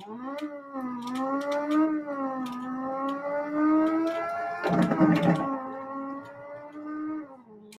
Thank you.